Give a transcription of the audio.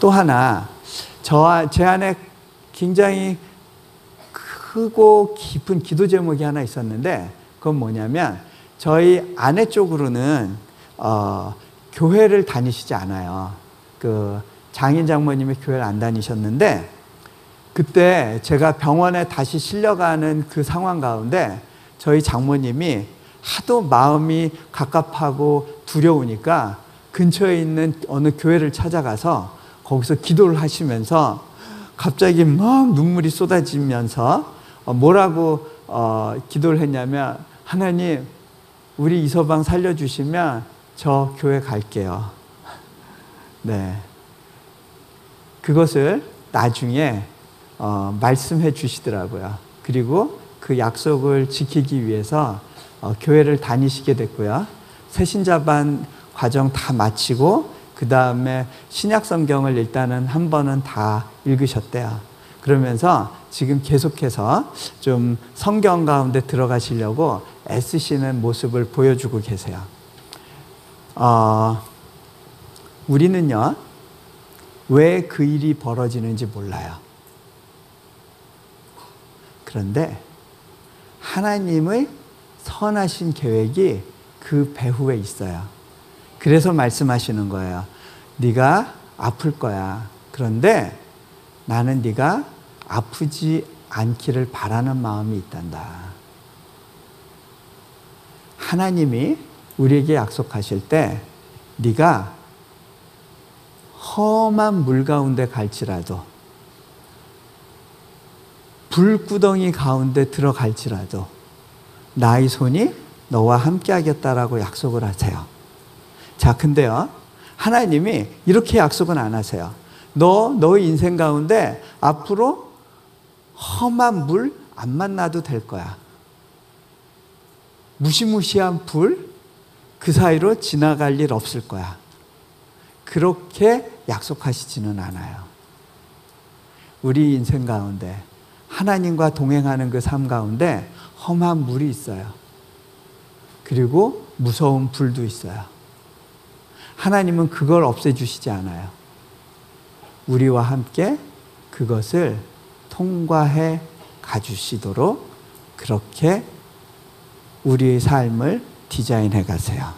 또 하나 저, 제 안에 굉장히 크고 깊은 기도 제목이 하나 있었는데 그건 뭐냐면 저희 아내 쪽으로는 어, 교회를 다니시지 않아요. 그 장인 장모님이 교회를 안 다니셨는데 그때 제가 병원에 다시 실려가는 그 상황 가운데 저희 장모님이 하도 마음이 갑갑하고 두려우니까 근처에 있는 어느 교회를 찾아가서 거기서 기도를 하시면서 갑자기 막 눈물이 쏟아지면서 어, 뭐라고 어, 기도를 했냐면 하나님 우리 이서방 살려주시면 저 교회 갈게요. 네. 그것을 나중에 어, 말씀해 주시더라고요. 그리고 그 약속을 지키기 위해서 어, 교회를 다니시게 됐고요. 새신자반 과정 다 마치고 그 다음에 신약 성경을 일단은 한 번은 다 읽으셨대요. 그러면서 지금 계속해서 좀 성경 가운데 들어가시려고 애쓰시는 모습을 보여주고 계세요. 어, 우리는요, 왜 그 일이 벌어지는지 몰라요. 그런데 하나님의 선하신 계획이 그 배후에 있어요. 그래서 말씀하시는 거예요. 네가 아플 거야. 그런데 나는 네가 아프지 않기를 바라는 마음이 있단다. 하나님이 우리에게 약속하실 때 네가 험한 물 가운데 갈지라도 불구덩이 가운데 들어갈지라도 나의 손이 너와 함께 하겠다라고 약속을 하세요. 자, 근데요. 하나님이 이렇게 약속은 안 하세요. 너, 너의 인생 가운데 앞으로 험한 물 안 만나도 될 거야. 무시무시한 불, 그 사이로 지나갈 일 없을 거야. 그렇게 약속하시지는 않아요. 우리 인생 가운데 하나님과 동행하는 그 삶 가운데 험한 물이 있어요. 그리고 무서운 불도 있어요. 하나님은 그걸 없애주시지 않아요. 우리와 함께 그것을 통과해 가주시도록 그렇게 우리의 삶을 디자인해 가세요.